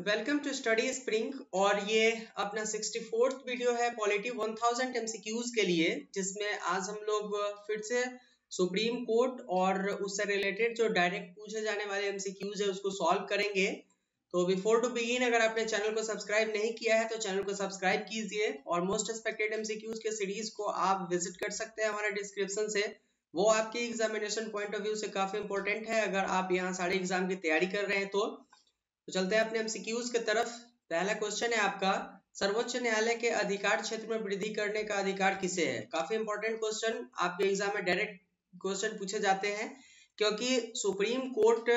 Welcome to study spring और ये अपना सिक्सटी फोर्थ वीडियो है पॉलिटी 1000 एमसीक्यूज के लिए, जिसमें आज हम लोग फिर से सुप्रीम कोर्ट और उससे रिलेटेड जो डायरेक्ट पूछे जाने वाले एमसीक्यूज है, उसको सॉल्व करेंगे। तो बिफोर टू बिगिन अगर आपने चैनल को सब्सक्राइब नहीं किया है तो चैनल को सब्सक्राइब कीजिए और मोस्ट एक्सपेक्टेड एमसीक्यूज के सीरीज़ को आप विज़िट कर सकते हैं हमारे डिस्क्रिप्शन से। वो आपकी एग्जामिनेशन पॉइंट ऑफ़ व्यू से काफ़ी इंपॉर्टेंट है, अगर आप यहाँ सारे एग्ज़ाम की तैयारी कर रहे हैं तो। तो चलते हैं अपने एमसीक्यूज की तरफ़। पहला क्वेश्चन है आपका, सर्वोच्च न्यायालय के अधिकार क्षेत्र में वृद्धि करने का अधिकार किसे है? काफ़ी इंपॉर्टेंट क्वेश्चन आपके एग्ज़ाम में डायरेक्ट क्वेश्चन पूछे जाते हैं, क्योंकि सुप्रीम कोर्ट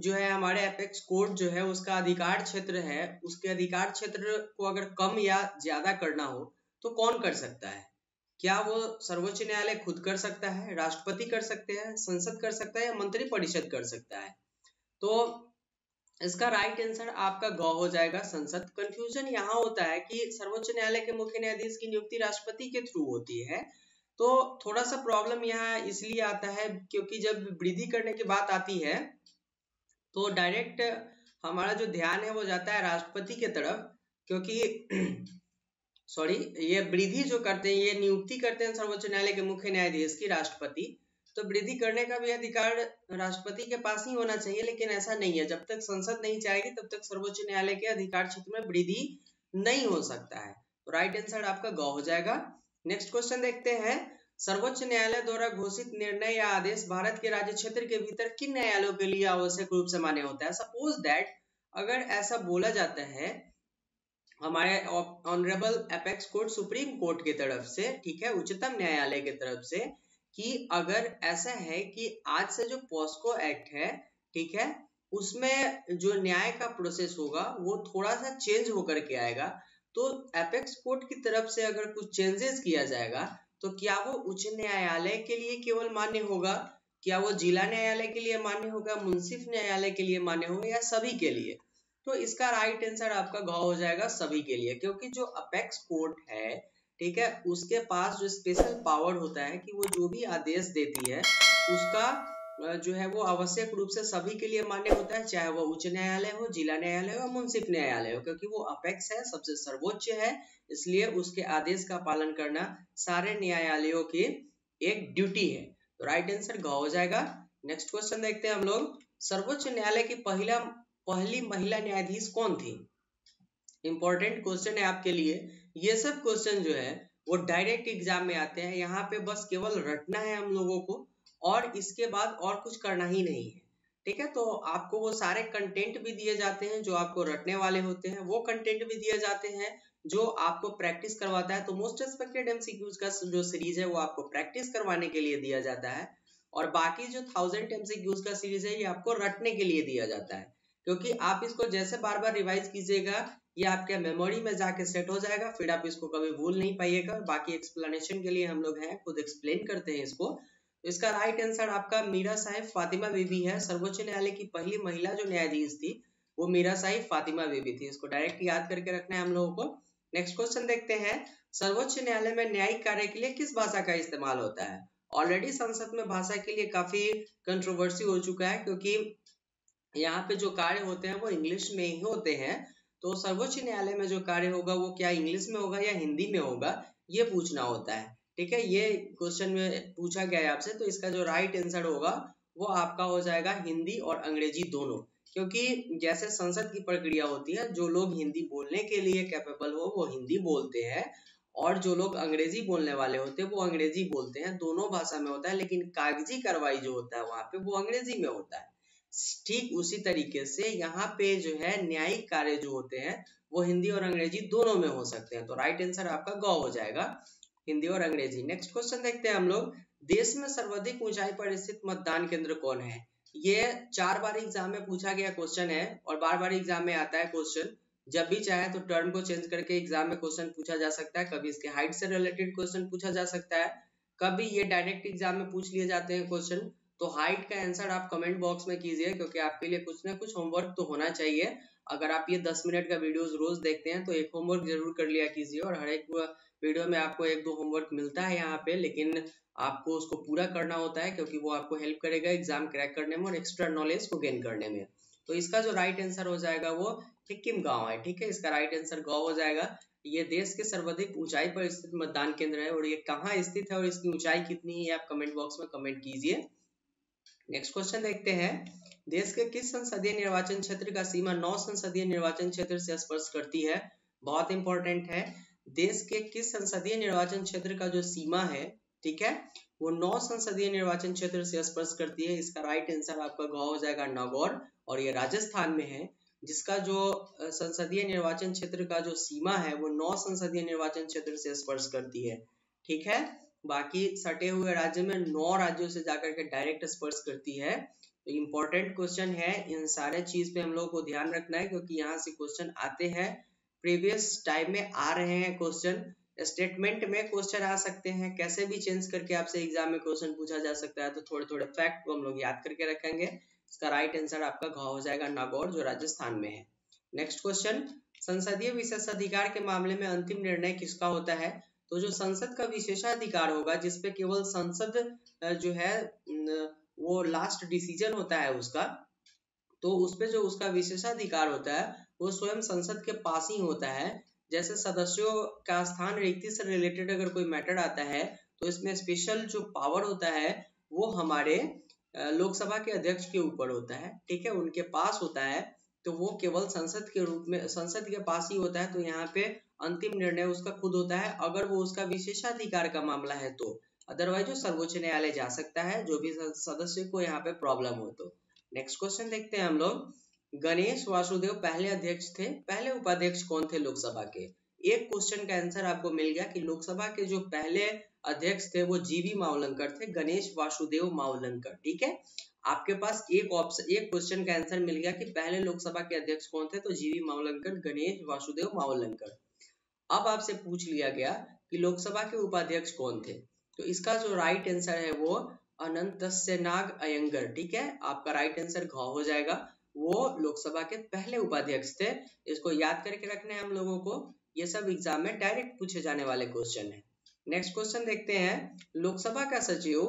जो है हमारे एपेक्स कोर्ट जो है उसका अधिकार क्षेत्र है, उसके अधिकार क्षेत्र को अगर कम या ज़्यादा करना हो तो कौन कर सकता है? क्या वो सर्वोच्च न्यायालय खुद कर सकता है, राष्ट्रपति कर सकते हैं, संसद कर सकता है या मंत्री परिषद कर सकता है? तो इसका राइट आंसर आपका गौ हो जाएगा, संसद। कंफ्यूजन यहाँ होता है कि सर्वोच्च न्यायालय के मुख्य न्यायाधीश की नियुक्ति राष्ट्रपति के थ्रू होती है। तो थोड़ा सा प्रॉब्लम यहाँ इसलिए आता है क्योंकि जब वृद्धि करने की बात आती है तो डायरेक्ट हमारा जो ध्यान है वो जाता है राष्ट्रपति के तरफ़, क्योंकि सॉरी ये वृद्धि जो करते हैं, ये नियुक्ति करते हैं सर्वोच्च न्यायालय के मुख्य न्यायाधीश की राष्ट्रपति तो वृद्धि करने का भी अधिकार राष्ट्रपति के पास ही होना चाहिए, लेकिन ऐसा नहीं है। जब तक संसद नहीं चाहेगी तब तक सर्वोच्च न्यायालय के अधिकार क्षेत्र में वृद्धि नहीं हो सकता है। तो राइट आंसर आपका गौ हो जाएगा। नेक्स्ट क्वेश्चन देखते हैं। सर्वोच्च न्यायालय द्वारा घोषित निर्णय या आदेश भारत के राज्य क्षेत्र के भीतर किन न्यायालयों के लिए आवश्यक रूप से मान्य होता है? सपोज़ दैट अगर ऐसा बोला जाता है, हमारे honourable apex court supreme court की तरफ़ से, ठीक है, उच्चतम न्यायालय की तरफ़ से, कि अगर ऐसा है कि आज से जो पॉस्को एक्ट है, ठीक है, उसमें जो न्याय का प्रोसेस होगा, वो थोड़ा सा चेंज होकर के आएगा तो एपेक्स कोर्ट की तरफ़ से अगर कुछ चेंजेस किया जाएगा तो क्या वो उच्च न्यायालय के लिए केवल मान्य होगा? क्या वो जिला न्यायालय के लिए मान्य होगा, मुंसिफ न्यायालय के लिए मान्य होगा या सभी के लिए? तो इसका राइट आंसर आपका घाव हो जाएगा सभी के लिए, क्योंकि जो अपेक्स कोर्ट है, ठीक है, उसके पास जो स्पेशल पावर होता है कि वो जो भी आदेश देती है, उसका जो है वो आवश्यक रूप से सभी के लिए मान्य होता है, चाहे वो उच्च न्यायालय हो, जिला न्यायालय हो मुंसिफ न्यायालय हो, क्योंकि वो अपेक्स है, सबसे सर्वोच्च है। इसलिए उसके आदेश का पालन करना सारे न्यायालयों की एक ड्यूटी है। तो राइट आंसर ग हो जाएगा। नेक्स्ट क्वेश्चन देखते हैं हम लोग। सर्वोच्च न्यायालय की पहला, पहली महिला न्यायाधीश कौन थी? इंपॉर्टेंट क्वेश्चन है आपके लिए। ये सब क्वेश्चन जो है, वो डायरेक्ट एग्ज़ाम में आते हैं। यहाँ पे बस केवल रटना है हम लोगों को। और इसके बाद और कुछ करना ही नहीं है। ठीक है? तो आपको वो सारे कंटेंट भी दिए जाते हैं, जो आपको रटने वाले होते हैं, वो कंटेंट भी दिए जाते हैं, जो आपको प्रैक्टिस करवाता है। तो मोस्ट एक्सपेक्टेड एमसीक्यूज का जो सीरीज़ है, वो आपको प्रैक्टिस करवाने के लिए दिया जाता है। और बाकी जो थाउज़ेंड एमसीक्यूज का सीरीज़ है, ये आपको रटने के लिए दिया जाता है। क्योंकि आप इसको जैसे बार बार रिवाइज कीजिएगा, ये आपके मेमोरी में जाके सेट हो जाएगा, फिर आप इसको कभी भूल नहीं पाइएगा। बाकी एक्सप्लेनेशन के लिए हम लोग हैं, खुद एक्सप्लेन करते हैं इसको। इसका राइट आंसर आपका मीरा साहिब फातिमा बीबी है। सर्वोच्च न्यायालय की पहली महिला जो न्यायाधीश थी, वो मीरा साहिब फातिमा बीबी थी। इसको डायरेक्ट याद करके रखना है हम लोगों को। नेक्स्ट क्वेश्चन देखते हैं। सर्वोच्च न्यायालय में न्यायिक कार्य के लिए किस भाषा का इस्तेमाल होता है? ऑलरेडी संसद में भाषा के लिए काफ़ी कंट्रोवर्सी हो चुका है, क्योंकि यहाँ पे जो कार्य होते हैं वो इंग्लिश में ही होते हैं। तो सर्वोच्च न्यायालय में जो कार्य होगा, वो क्या इंग्लिश में होगा या हिंदी में होगा, ये पूछना होता है। ठीक है, ये क्वेश्चन में पूछा गया है आपसे तो इसका जो राइट आंसर होगा, वो आपका हो जाएगा हिंदी और अंग्रेज़ी दोनों। क्योंकि जैसे संसद की प्रक्रिया होती है, जो लोग हिंदी बोलने के लिए कैपेबल हो, वो हिंदी बोलते हैं, और जो लोग अंग्रेज़ी बोलने वाले होते हैं, वो अंग्रेज़ी बोलते हैं। दोनों भाषा में होता है, लेकिन कागज़ी कार्रवाई जो होता है, वहाँ पे वो अंग्रेज़ी में होता है। ठीक उसी तरीके से यहाँ पे जो है, न्यायिक कार्य जो होते हैं, वो हिंदी और अंग्रेज़ी दोनों में हो सकते हैं। तो राइट आंसर आपका गौ हो जाएगा। हिंदी और अंग्रेज़ी। नेक्स्ट क्वेश्चन देखते हैं हम लोग। देश में सर्वाधिक ऊंचाई पर स्थित मतदान केंद्र कौन है? ये चार बार एग्ज़ाम में पूछा गया क्वेश्चन है और बार बार एग्ज़ाम में आता है क्वेश्चन जब भी चाहे तो टर्म को चेंज करके एग्ज़ाम में क्वेश्चन पूछा जा सकता है। कभी इसके हाइट से रिलेटेड क्वेश्चन पूछा जा सकता है। कभी ये डायरेक्ट एग्ज़ाम में पूछ लिए जाते हैं क्वेश्चन तो हाइट का आंसर आप कमेंट बॉक्स में कीजिए, क्योंकि आपके लिए कुछ ना कुछ होमवर्क तो होना चाहिए। अगर आप ये दस मिनट का वीडियोस रोज देखते हैं तो एक होमवर्क ज़रूर कर लिया कीजिए और हर एक वीडियो में आपको एक दो होमवर्क मिलता है यहाँ पे, लेकिन आपको उसको पूरा करना होता है, क्योंकि वो आपको हेल्प करेगा एग्ज़ाम क्रैक करने में और एक्स्ट्रा नॉलेज को गेन करने में। तो इसका जो राइट आंसर हो जाएगा वो हिक्किम गाँव है, ठीक है? इसका राइट आंसर गाँव हो जाएगा। ये देश के सर्वाधिक ऊंचाई पर स्थित मतदान केंद्र है और ये कहाँ स्थित है और इसकी ऊंचाई कितनी है, आप कमेंट बॉक्स में कमेंट कीजिए। नेक्स्ट क्वेश्चन देखते हैं। देश के किस संसदीय निर्वाचन क्षेत्र का सीमा नौ संसदीय निर्वाचन क्षेत्र से स्पर्श करती है? बहुत इंपॉर्टेंट है। देश के किस संसदीय निर्वाचन क्षेत्र का जो सीमा है, ठीक है, वो नौ संसदीय निर्वाचन क्षेत्र से स्पर्श करती है। इसका राइट आंसर आपका गाँव हो जाएगा नागौर, और ये राजस्थान में है। जिसका जो संसदीय निर्वाचन क्षेत्र का जो सीमा है, वो नौ संसदीय निर्वाचन क्षेत्र से स्पर्श करती है। ठीक है? बाकी सटे हुए राज्य में नौ राज्यों से जाकर के डायरेक्ट स्पर्श करती है। तो इम्पोर्टेंट क्वेश्चन है, इन सारे चीज़ पे हम लोग को ध्यान रखना है, क्योंकि यहाँ से क्वेश्चन आते हैं। प्रीवियस टाइम में आ रहे हैं क्वेश्चन स्टेटमेंट में क्वेश्चन आ सकते हैं। कैसे भी चेंज करके आपसे एग्ज़ाम में क्वेश्चन पूछा जा सकता है तो थोड़े थोड़े फैक्ट को हम लोग याद करके रखेंगे। इसका राइट आंसर आपका घाव हो जाएगा नागौर, जो राजस्थान में है। नेक्स्ट क्वेश्चन संसदीय विशेषाधिकार के मामले में अंतिम निर्णय किसका होता है? तो जो संसद का विशेषाधिकार होगा, जिसपे केवल संसद जो है वो लास्ट डिसीज़न होता है उसका तो उसपे जो उसका विशेषाधिकार होता है, वो स्वयं संसद के पास ही होता है। जैसे सदस्यों का स्थान रिक्ति से रिलेटेड अगर कोई मैटर आता है तो इसमें स्पेशल जो पावर होता है, वो हमारे लोकसभा के अध्यक्ष के ऊपर होता है, ठीक है? उनके पास होता है। तो वो केवल संसद के रूप में, संसद के पास ही होता है तो यहाँ पे अंतिम निर्णय उसका खुद होता है। अगर वो उसका विशेषाधिकार का मामला है तो। अदरवाइज़ वो सर्वोच्च न्यायालय जा सकता है, जो भी सदस्य को यहाँ पे प्रॉब्लम हो तो। नेक्स्ट क्वेश्चन देखते हैं हम लोग। गणेश वासुदेव पहले अध्यक्ष थे, पहले उपाध्यक्ष कौन थे लोकसभा के? एक क्वेश्चन का आंसर आपको मिल गया कि लोकसभा के जो पहले अध्यक्ष थे, वो जीवी मावलंकर थे, गणेश वासुदेव मावलंकर, ठीक है? आपके पास एक ऑप्शन एक क्वेश्चन का आंसर मिल गया कि पहले लोकसभा के अध्यक्ष कौन थे? तो जीवी मावलंकर, गणेश, वासुदेव मावलंकर। अब आपसे पूछ लिया गया कि लोकसभा के उपाध्यक्ष कौन थे? तो इसका जो राइट आंसर है वो अनंत नाग अयंगर, ठीक है? आपका राइट आंसर घ हो जाएगा। वो लोकसभा के पहले उपाध्यक्ष थे। इसको याद करके रखने हैं हम लोगों को। ये सब एग्ज़ाम में डायरेक्ट पूछे जाने वाले क्वेश्चन है। नेक्स्ट क्वेश्चन देखते हैं। लोकसभा का सचिव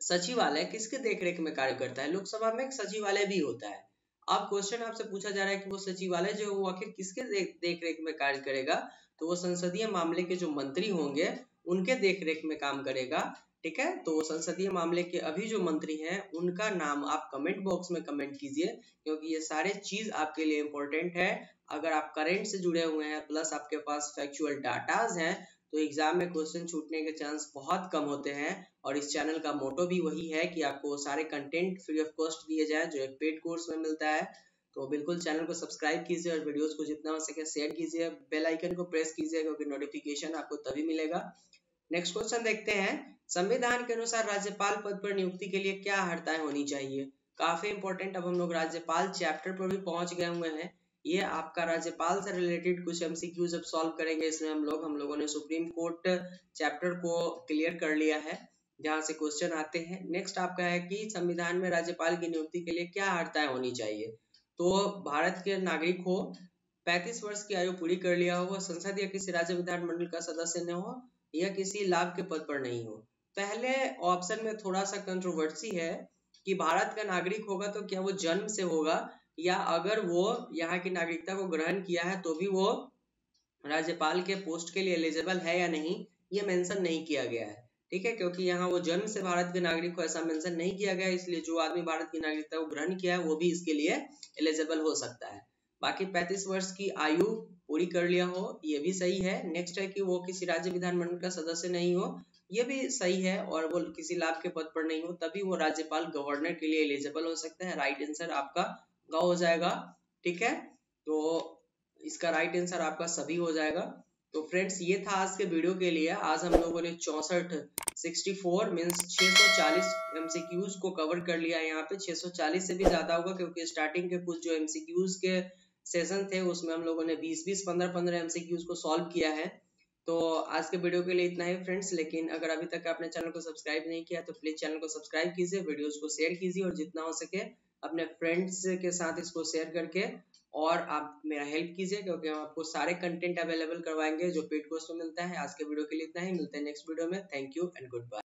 सचिवालय किसके देखरेख में कार्य करता है? लोकसभा में एक सचिवालय भी होता है। अब क्वेश्चन आपसे पूछा जा रहा है कि वो सचिवालय जो वो आखिर किसके देख रेख में कार्य करेगा? तो वो संसदीय मामले के जो मंत्री होंगे, उनके देख रेख में काम करेगा, ठीक है? तो संसदीय मामले के अभी जो मंत्री हैं, उनका नाम आप कमेंट बॉक्स में कमेंट कीजिए, क्योंकि ये सारे चीज़ आपके लिए इम्पोर्टेंट है। अगर आप करेंट से जुड़े हुए हैं प्लस आपके पास फैक्चुअल डाटाज हैं तो एग्ज़ाम में क्वेश्चन छूटने के चांस बहुत कम होते हैं और इस चैनल का मोटो भी वही है कि आपको सारे कंटेंट फ्री ऑफ़ कॉस्ट दिए जाए, जो एक पेड कोर्स में मिलता है। तो बिल्कुल चैनल को सब्सक्राइब कीजिए और वीडियोस को जितना हो सके शेयर कीजिए बेल आइकन को प्रेस कीजिए, क्योंकि नोटिफिकेशन आपको तभी मिलेगा। नेक्स्ट क्वेश्चन देखते हैं। संविधान के अनुसार राज्यपाल पद पर नियुक्ति के लिए क्या हड़ताएँ होनी चाहिए? काफ़ी इंपॉर्टेंट अब हम लोग राज्यपाल चैप्टर पर भी पहुँच गए हुए हैं। ये आपका राज्यपाल से रिलेटेड कुछ एमसीक्यूज अब सॉल्व करेंगे। इसमें हम लोग, हम लोगों ने सुप्रीम कोर्ट चैप्टर को क्लियर कर लिया है। जहाँ से क्वेश्चन आते हैं। नेक्स्ट आपका है कि संविधान में राज्यपाल की नियुक्ति के लिए क्या हड़ताएँ होनी चाहिए? तो भारत के नागरिक हो 35 वर्ष की आयु पूरी कर लिया हो वह संसद या किसी राज्य विधानमंडल का सदस्य न हो, या किसी लाभ के पद पर नहीं हो। पहले ऑप्शन में थोड़ा सा कंट्रोवर्सी है कि भारत का नागरिक होगा तो क्या वो जन्म से होगा? या अगर वो यहाँ की नागरिकता को ग्रहण किया है तो भी वो राज्यपाल के पोस्ट के लिए एलिजिबल है या नहीं, ये मेंशन नहीं किया गया है। ठीक है? क्योंकि यहाँ वो जन्म से भारत के नागरिक को ऐसा मेंशन नहीं किया गया, इसलिए जो आदमी भारत की नागरिकता को ग्रहण किया है, वो भी इसके लिए एलिजिबल हो सकता है। बाकी 35 वर्ष की आयु पूरी कर लिया हो, ये भी सही है। नेक्स्ट है कि वो किसी राज्य विधानमंडल का सदस्य नहीं हो, ये भी सही है, और वो किसी लाभ के पद पर नहीं हो, तभी वो राज्यपाल गवर्नर के लिए एलिजिबल हो सकता है। राइट आंसर आपका ग हो जाएगा, ठीक है? तो इसका राइट आंसर आपका सभी हो जाएगा। तो फ्रेंड्स ये था आज के वीडियो के लिए। आज हम लोगों ने चौसठ सिक्सटी फोर मीन्स छह सौ चालीस को कवर कर लिया यहाँ पे। 640 से भी ज़्यादा होगा क्योंकि स्टार्टिंग के कुछ जो एमसीक्यूज के सेशन थे, उसमें हम लोगों ने 20 20 15 15 एमसीक्यूज को सॉल्व किया है। तो आज के वीडियो के लिए इतना ही फ्रेंड्स लेकिन अगर अभी तक आपने चैनल को सब्सक्राइब नहीं किया तो प्लीज़ चैनल को सब्सक्राइब कीजिए वीडियोस को शेयर कीजिए और जितना हो सके अपने फ्रेंड्स के साथ इसको शेयर करके और आप मेरा हेल्प कीजिए, क्योंकि हम आपको सारे कंटेंट अवेलेबल करवाएँगे जो पेड कोर्स में मिलता है। आज के वीडियो के लिए इतना ही। मिलते हैं नेक्स्ट वीडियो में। Thank you and good bye